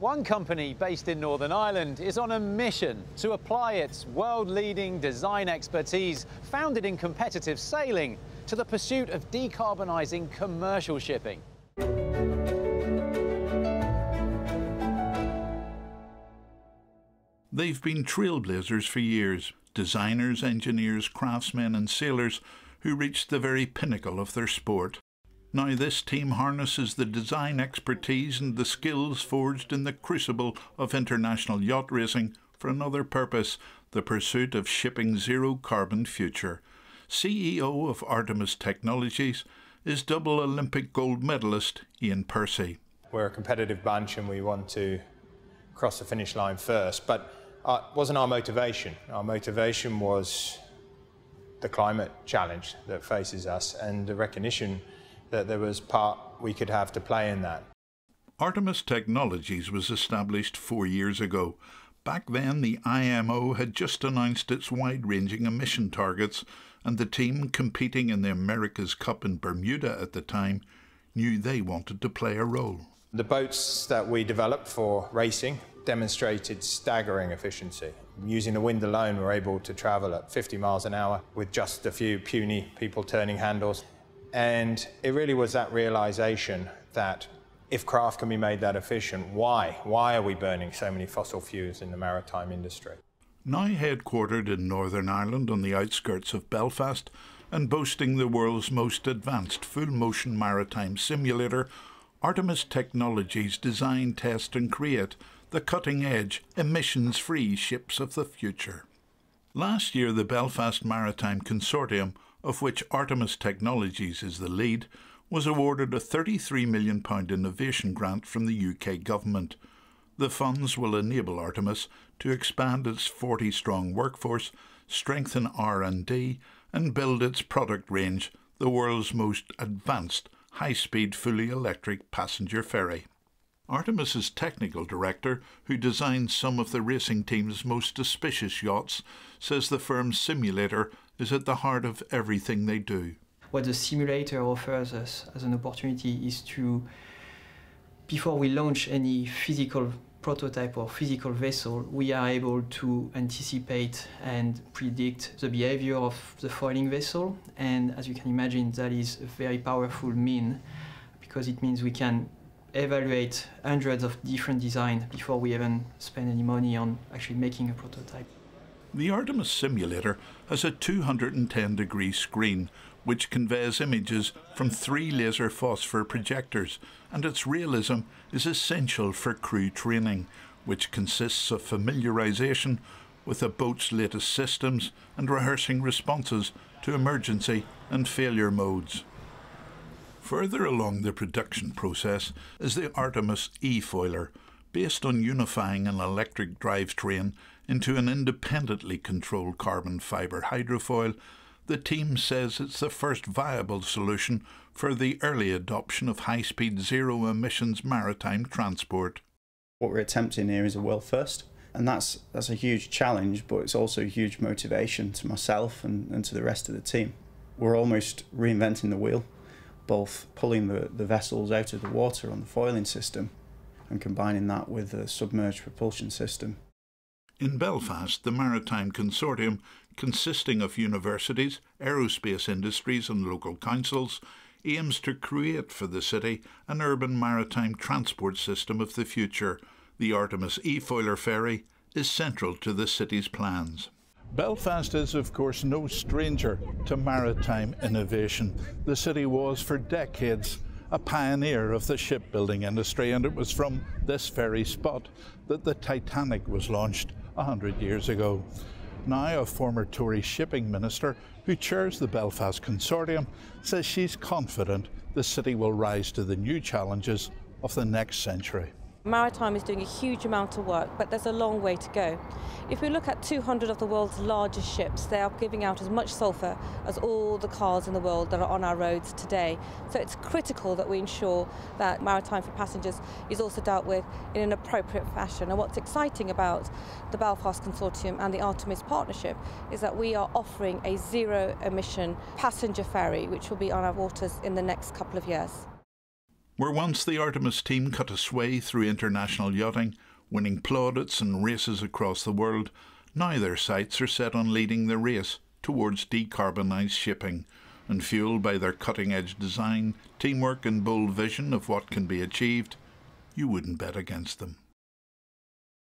One company based in Northern Ireland is on a mission to apply its world-leading design expertise founded in competitive sailing to the pursuit of decarbonising commercial shipping. They've been trailblazers for years, designers, engineers, craftsmen and sailors who reached the very pinnacle of their sport. Now, this team harnesses the design expertise and the skills forged in the crucible of international yacht racing for another purpose the pursuit of shipping zero carbon future. CEO of Artemis Technologies is double Olympic gold medalist Iain Percy. We're a competitive bunch and we want to cross the finish line first, but uh, wasn't our motivation. Our motivation was the climate challenge that faces us and the recognition that there was part we could have to play in that. Artemis Technologies was established four years ago. Back then, the IMO had just announced its wide ranging emission targets, and the team competing in the America's Cup in Bermuda at the time knew they wanted to play a role. The boats that we developed for racing demonstrated staggering efficiency. Using the wind alone, we're able to travel at 50 miles an hour with just a few puny people turning handles. And it really was that realization that if craft can be made that efficient, why? Why are we burning so many fossil fuels in the maritime industry? Now headquartered in Northern Ireland on the outskirts of Belfast and boasting the world's most advanced full motion maritime simulator, Artemis Technologies design, test, and create the cutting edge, emissions free ships of the future. Last year, the Belfast Maritime Consortium of which Artemis Technologies is the lead, was awarded a £33 million innovation grant from the UK government. The funds will enable Artemis to expand its 40-strong workforce, strengthen R&D and build its product range, the world's most advanced high-speed fully electric passenger ferry. Artemis's technical director, who designs some of the racing team's most auspicious yachts, says the firm's simulator is at the heart of everything they do. What the simulator offers us as an opportunity is to, before we launch any physical prototype or physical vessel, we are able to anticipate and predict the behavior of the foiling vessel. And as you can imagine, that is a very powerful mean because it means we can evaluate hundreds of different designs before we even spend any money on actually making a prototype. The Artemis simulator has a 210 degree screen which conveys images from three laser phosphor projectors, and its realism is essential for crew training, which consists of familiarization with a boat's latest systems and rehearsing responses to emergency and failure modes. Further along the production process is the Artemis e-foiler, based on unifying an electric drivetrain into an independently controlled carbon fibre hydrofoil, the team says it's the first viable solution for the early adoption of high speed zero emissions maritime transport. What we're attempting here is a world first, and that's, that's a huge challenge, but it's also a huge motivation to myself and, and to the rest of the team. We're almost reinventing the wheel, both pulling the, the vessels out of the water on the foiling system and combining that with a submerged propulsion system. In Belfast, the Maritime Consortium, consisting of universities, aerospace industries, and local councils, aims to create for the city an urban maritime transport system of the future. The Artemis e-foiler ferry is central to the city's plans. Belfast is, of course, no stranger to maritime innovation. The city was for decades a pioneer of the shipbuilding industry, and it was from this very spot that the Titanic was launched 100 years ago. Now, a former Tory shipping minister who chairs the Belfast Consortium says she's confident the city will rise to the new challenges of the next century. Maritime is doing a huge amount of work, but there's a long way to go. If we look at 200 of the world's largest ships, they are giving out as much sulphur as all the cars in the world that are on our roads today. So it's critical that we ensure that maritime for passengers is also dealt with in an appropriate fashion. And what's exciting about the Belfast Consortium and the Artemis partnership is that we are offering a zero emission passenger ferry, which will be on our waters in the next couple of years. Where once the Artemis team cut a sway through international yachting, winning plaudits and races across the world, now their sights are set on leading the race towards decarbonised shipping, and fueled by their cutting edge design, teamwork, and bold vision of what can be achieved, you wouldn't bet against them.